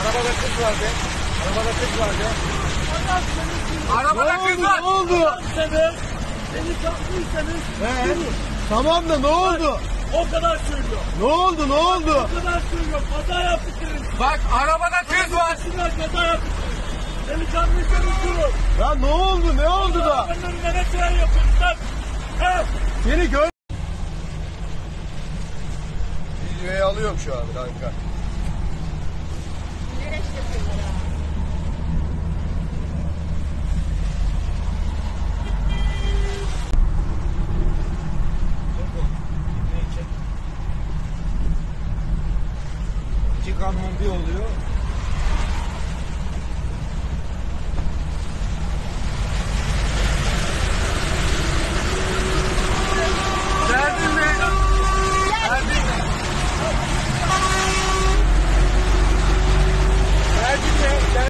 Arabada kız vardı. Arabada kız vardı. Arabada kız var. Ne oldu? Seni tatlıysanız He? Tamam da ne oldu? o kadar söylüyor. Ne oldu? Ne oldu? O kadar söylüyor. Kaza yaptık. Bak arabada kız var. Kaza yaptık. Delikanlıysanız durun. Ya ne oldu? Ne oldu da? Arabanın önüne ne tren yapıyorsun? He? Seni gör... Videoyu alıyorum şu an kanka. İki kamyon bir oluyor.